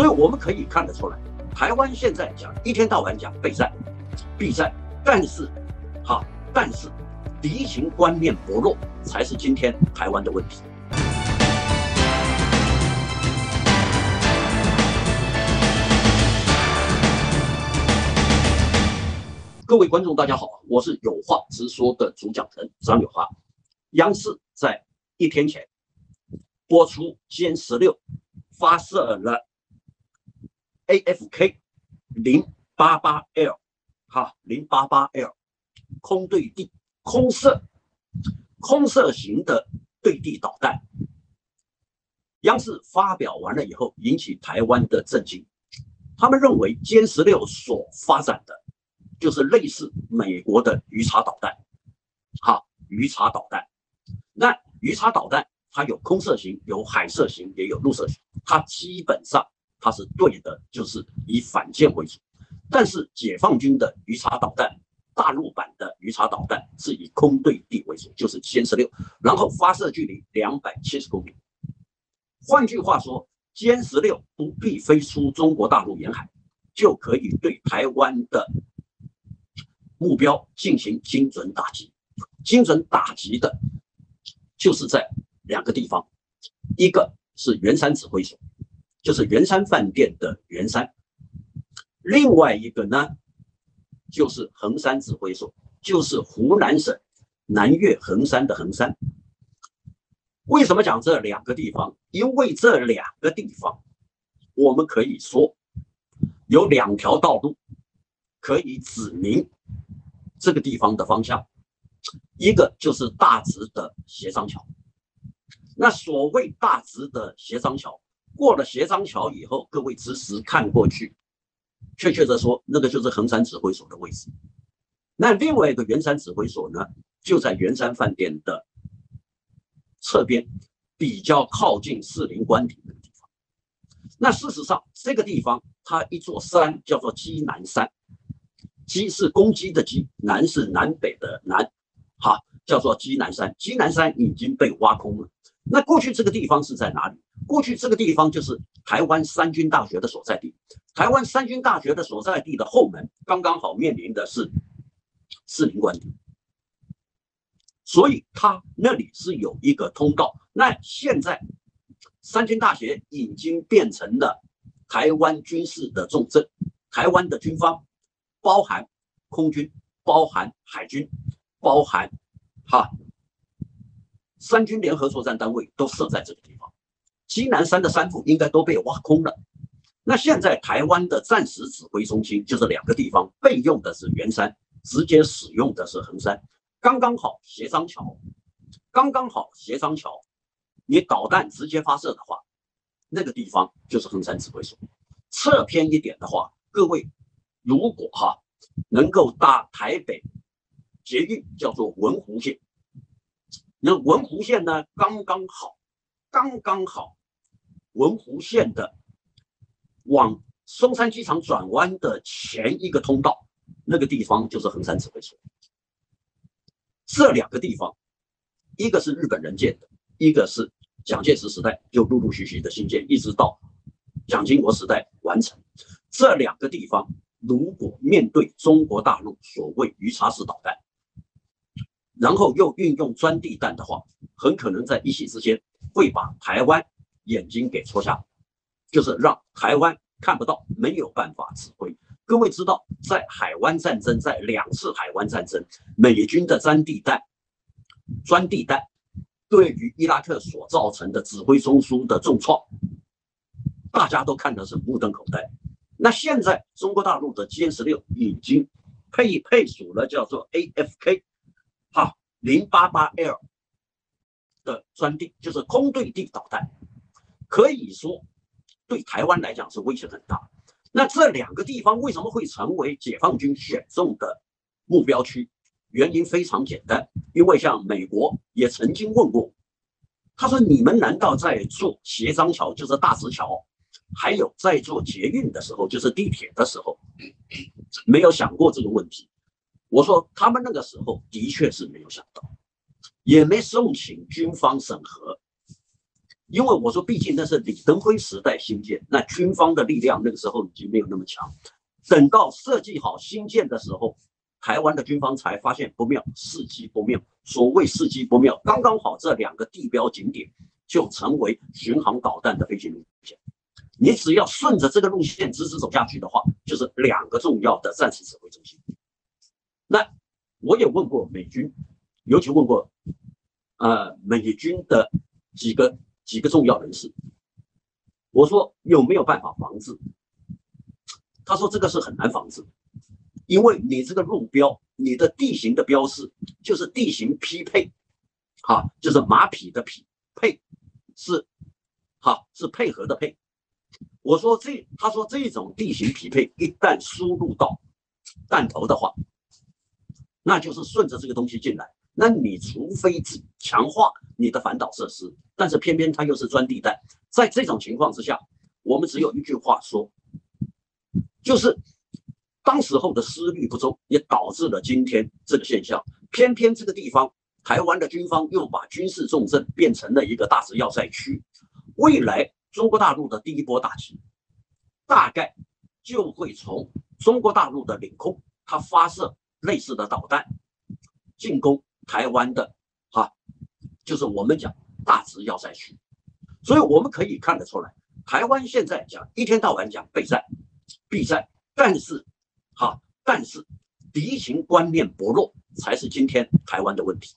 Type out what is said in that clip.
所以我们可以看得出来，台湾现在讲一天到晚讲备战、避战，但是，哈，但是敌情观念薄弱才是今天台湾的问题。各位观众，大家好，我是有话直说的主讲人张有华。央视在一天前播出歼十六发射了 AFK 零八八 L 哈零八八 L 空对地空射空射型的对地导弹。央视发表完了以后，引起台湾的震惊。他们认为歼十六所发展的。就是类似美国的鱼叉导弹，好，鱼叉导弹。那鱼叉导弹它有空射型，有海射型，也有陆射型。它基本上它是对的，就是以反舰为主。但是解放军的鱼叉导弹，大陆版的鱼叉导弹是以空对地为主，就是歼十六，然后发射距离两百七十公里。换句话说，歼十六不必飞出中国大陆沿海，就可以对台湾的。目标进行精准打击，精准打击的，就是在两个地方，一个是圆山指挥所，就是圆山饭店的圆山；另外一个呢，就是衡山指挥所，就是湖南省南岳衡山的衡山。为什么讲这两个地方？因为这两个地方，我们可以说有两条道路可以指明。这个地方的方向，一个就是大直的协商桥。那所谓大直的协商桥，过了斜张桥以后，各位直时看过去，确切的说，那个就是衡山指挥所的位置。那另外一个圆山指挥所呢，就在圆山饭店的侧边，比较靠近四零官邸那个地方。那事实上，这个地方它一座山叫做鸡南山。鸡是公鸡的鸡，南是南北的南，哈，叫做鸡南山。鸡南山已经被挖空了。那过去这个地方是在哪里？过去这个地方就是台湾三军大学的所在地。台湾三军大学的所在地的后门，刚刚好面临的是四林官邸，所以他那里是有一个通道。那现在三军大学已经变成了台湾军事的重镇，台湾的军方。包含空军，包含海军，包含哈三军联合作战单位都设在这个地方。西南山的山腹应该都被挖空了。那现在台湾的战时指挥中心就是两个地方，备用的是圆山，直接使用的是横山，刚刚好协商桥，刚刚好协商桥。你导弹直接发射的话，那个地方就是横山指挥所。侧偏一点的话，各位。如果哈能够搭台北捷运，叫做文湖线，那文湖线呢刚刚好，刚刚好，文湖线的往松山机场转弯的前一个通道，那个地方就是衡山指挥所。这两个地方，一个是日本人建的，一个是蒋介石时代就陆陆续续的新建，一直到蒋经国时代完成。这两个地方。如果面对中国大陆所谓鱼叉式导弹，然后又运用钻地弹的话，很可能在一夕之间会把台湾眼睛给戳瞎，就是让台湾看不到，没有办法指挥。各位知道，在海湾战争，在两次海湾战争，美军的钻地弹、钻地弹对于伊拉克所造成的指挥中枢的重创，大家都看的是目瞪口呆。那现在中国大陆的歼十六已经配配属了叫做 AFK，哈零八八 L 的专地，就是空对地导弹，可以说对台湾来讲是威胁很大。那这两个地方为什么会成为解放军选中的目标区？原因非常简单，因为像美国也曾经问过，他说：“你们难道在做协商桥，就是大石桥？”还有在做捷运的时候，就是地铁的时候，没有想过这个问题。我说他们那个时候的确是没有想到，也没送请军方审核，因为我说，毕竟那是李登辉时代新建，那军方的力量那个时候已经没有那么强。等到设计好新建的时候，台湾的军方才发现不妙，时机不妙。所谓时机不妙，刚刚好这两个地标景点就成为巡航导弹的飞行路线。你只要顺着这个路线直直走下去的话，就是两个重要的战时指挥中心。那我也问过美军，尤其问过呃美军的几个。几个重要人士，我说有没有办法防治？他说这个是很难防治，因为你这个路标，你的地形的标示就是地形匹配，哈，就是马匹的匹配是，哈，是配合的配。我说这，他说这种地形匹配一旦输入到弹头的话，那就是顺着这个东西进来。那你除非强化你的反导设施，但是偏偏它又是钻地弹，在这种情况之下，我们只有一句话说，就是当时候的思虑不周，也导致了今天这个现象。偏偏这个地方，台湾的军方又把军事重镇变成了一个大直要塞区，未来中国大陆的第一波打击，大概就会从中国大陆的领空，它发射类似的导弹进攻。台湾的哈，就是我们讲大直要塞区，所以我们可以看得出来，台湾现在讲一天到晚讲备战、避战，但是哈，但是敌情观念薄弱才是今天台湾的问题。